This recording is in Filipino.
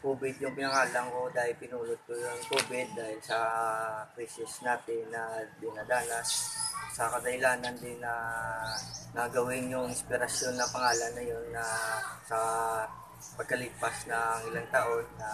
COVID yung pinangalan ko dahil pinulot ko yung COVID dahil sa crisis natin na dinadanas. Sa kadailanan din na nagawin yung inspirasyon na pangalan na yun na sa pagkalipas ng ilang taon na